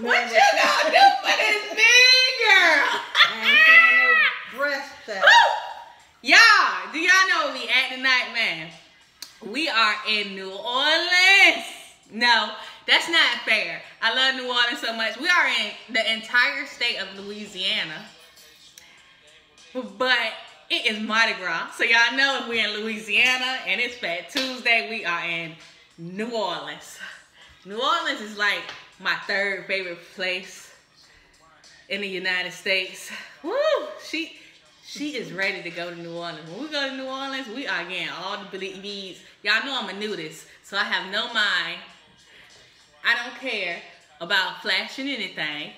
What you gonna do for this big girl? I ain't showing no breast Y'all, do y'all know we at tonight, man? We are in New Orleans. No, that's not fair. I love New Orleans so much. We are in the entire state of Louisiana. But it is Mardi Gras. So y'all know if we're in Louisiana and it's Fat Tuesday, we are in New Orleans. New Orleans is like my third favorite place in the United States. Woo! She she is ready to go to New Orleans. When we go to New Orleans, we are getting all the beads. Y'all know I'm a nudist, so I have no mind. I don't care about flashing anything.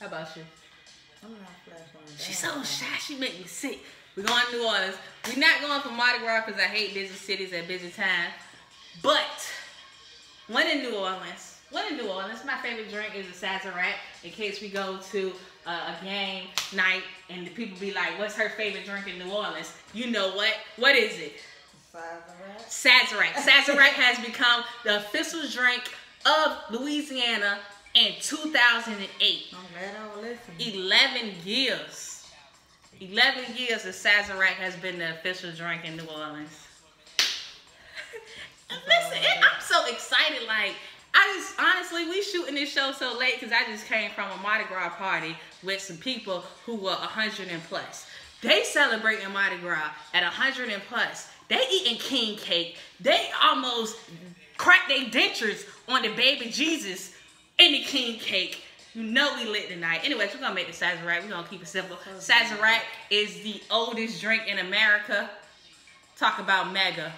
How about you? I'm not flashing. She's so shy. She make me sick. We're going to New Orleans. We're not going for Mardi Gras because I hate busy cities at busy times. But when in New Orleans, when in New Orleans, my favorite drink is a Sazerac. In case we go to uh, a game night and the people be like, "What's her favorite drink in New Orleans?" You know what? What is it? Sazerac. Sazerac Sazerac has become the official drink of Louisiana in 2008. I'm glad I was listening. 11 years. 11 years of Sazerac has been the official drink in New Orleans. Listen, and I'm so excited. Like, I just, honestly, we shooting this show so late because I just came from a Mardi Gras party with some people who were 100 and plus. They celebrating Mardi Gras at 100 and plus. They eating king cake. They almost cracked their dentures on the baby Jesus in the king cake. You know we lit tonight. Anyways, we're gonna make the Sazerac. We're gonna keep it simple. Sazerac is the oldest drink in America. Talk about MAGA.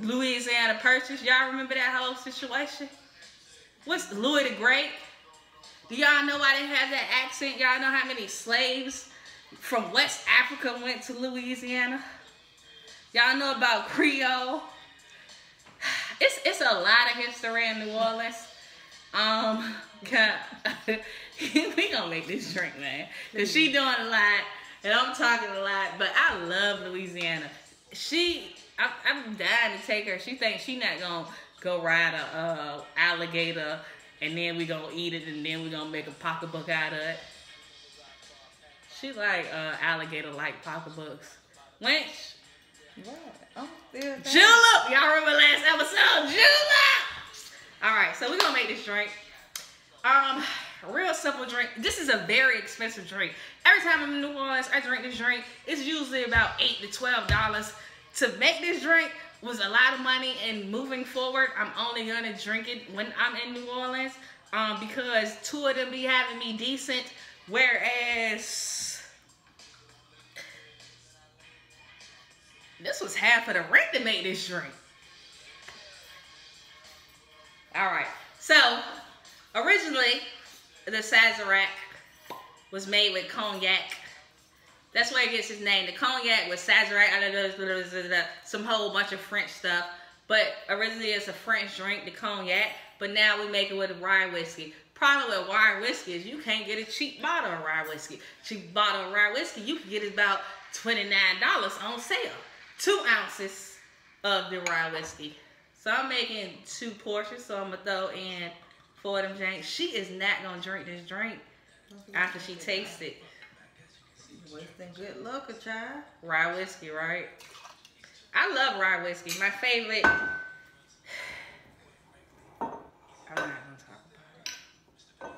Louisiana Purchase. Y'all remember that whole situation? What's Louis the Great? Do y'all know why they have that accent? Y'all know how many slaves from West Africa went to Louisiana? Y'all know about Creole? It's it's a lot of history in New Orleans. Um, we gonna make this drink, man. Cause she doing a lot and I'm talking a lot, but I love Louisiana. She, I'm, I'm dying to take her. She thinks she not gonna go ride a uh, alligator and then we gonna eat it and then we gonna make a pocketbook out of it. She like uh, alligator like pocketbooks. Winch. What? I'm still. Julep! Y'all remember last episode? Julep! Alright, so we're gonna make this drink. Um, real simple drink. This is a very expensive drink. Every time I'm in New Orleans, I drink this drink. It's usually about eight to twelve dollars. To make this drink was a lot of money, and moving forward, I'm only gonna drink it when I'm in New Orleans. Um, because two of them be having me decent, whereas this was half of the rent to make this drink. All right. So, originally, the Sazerac was made with cognac. That's where it gets its name. The cognac was Sazerac, some whole bunch of French stuff. But originally, it's a French drink, the cognac. But now we make it with rye whiskey. Problem with rye whiskey is you can't get a cheap bottle of rye whiskey. Cheap bottle of rye whiskey, you can get it about $29 on sale. Two ounces of the rye whiskey. So I'm making two portions, so I'm gonna throw in four of them drinks. She is not gonna drink this drink after she tastes it. Wasting good luck, a child. Rye whiskey, right? I love rye whiskey. My favorite. I'm not gonna talk about it.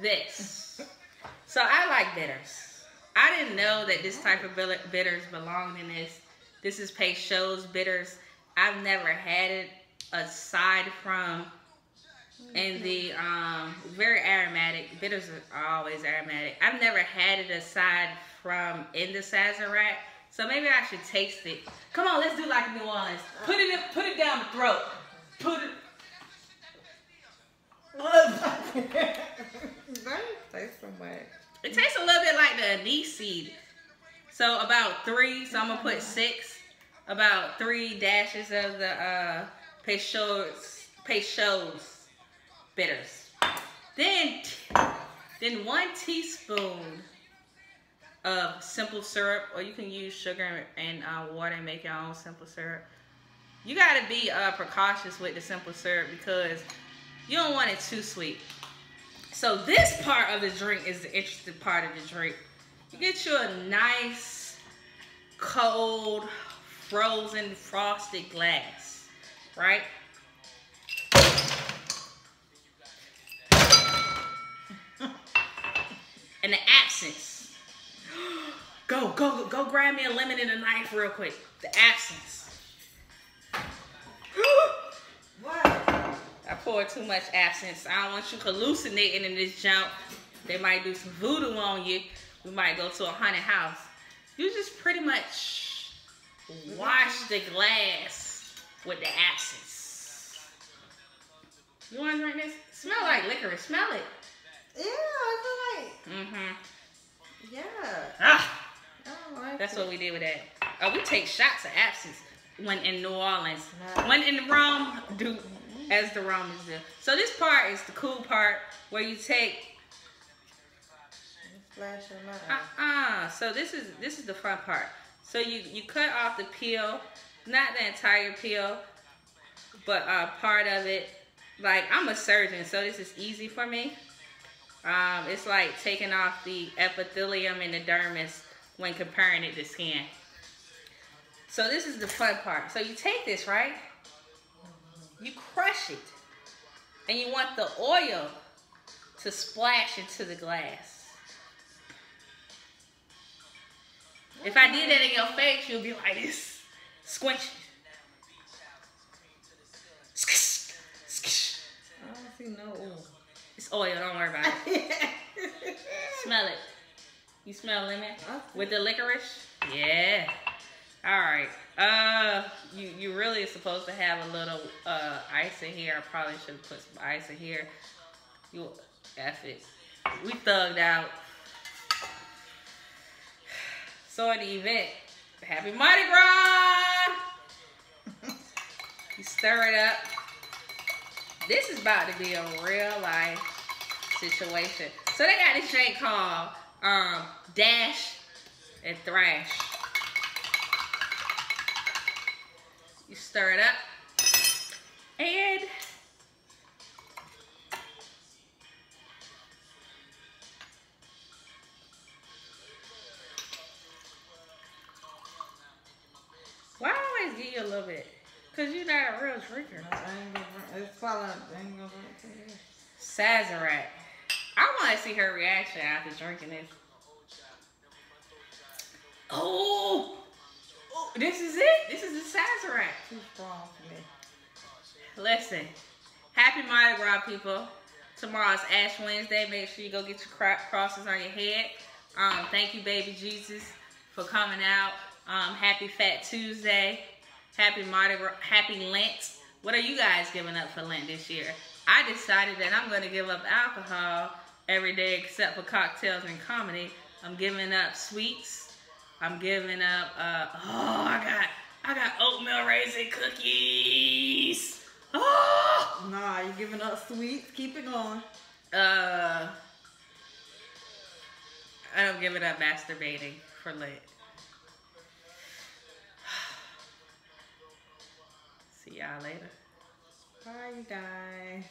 This. So I like bitters. I didn't know that this type of bitters belonged in this. This is Peychaud's bitters. I've never had it aside from and the um very aromatic bitters are always aromatic. I've never had it aside from in the sazerac so maybe i should taste it. Come on let's do like new orleans. Put it in, put it down the throat. Put it. That tastes so much. it tastes a little bit like the anise seed. So about three so i'm gonna put six. About three dashes of the uh Peychaud's Peychaud's bitters then then one teaspoon of simple syrup, or you can use sugar and uh, water and make your own simple syrup. You gotta be uh, precautious with the simple syrup because you don't want it too sweet. So this part of the drink is the interesting part of the drink. You get you a nice, cold, frozen, frosted glass, right? The absinthe. Go, go, go grab me a lemon and a knife real quick. The absinthe. What? I poured too much absinthe. I don't want you hallucinating in this jump. They might do some voodoo on you. We might go to a haunted house. You just pretty much wash the glass with the absinthe. You want to drink this? Smell like licorice. Smell it. Yeah, I feel like. Mm-hmm. Yeah. Ah, like that's it. what we did with that. Oh, we take shots of absinthe when in New Orleans. Nah. When in the Rome, do as the Romans do. So this part is the cool part where you take Splash in my Uh-uh. So this is this is the fun part. So you you cut off the peel, not the entire peel, but uh, part of it. Like I'm a surgeon, so this is easy for me. Um, it's like taking off the epithelium and the dermis when comparing it to skin. So this is the fun part. So you take this right, you crush it, and you want the oil to splash into the glass. If I did that in your face, you'll be like this. Squinch. I don't see no oil. It's oil, don't worry about it. Smell it. You smell lemon? With the licorice? Yeah. Alright. Uh you you really is supposed to have a little uh ice in here. I probably should have put some ice in here. You F it. We thugged out. So in the event, happy Mardi Gras! you stir it up. This is about to be a real life situation. So they got this drink called um, Dash and Thrash. You stir it up. And why I always give you a little bit? Cause you're not a real drinker. I ain't gonna. It's probably I ain't gonna it. Sazerac. I want to see her reaction after drinking this. Oh, oh, this is it. This is the Sazerac. Too strong for me. Listen, happy Mardi Gras, people. Tomorrow's Ash Wednesday. Make sure you go get your crosses on your head. Um, thank you, baby Jesus, for coming out. Um, happy Fat Tuesday. Happy Mardi Gras. Happy Lent. What are you guys giving up for Lent this year? I decided that I'm going to give up alcohol every day except for cocktails and comedy. I'm giving up sweets. I'm giving up. Uh, oh, I got I got oatmeal raisin cookies. Oh. Nah, you're giving up sweets. Keep it going. Uh, I don't give it up masturbating for Lent. See y'all later. Bye, you guys.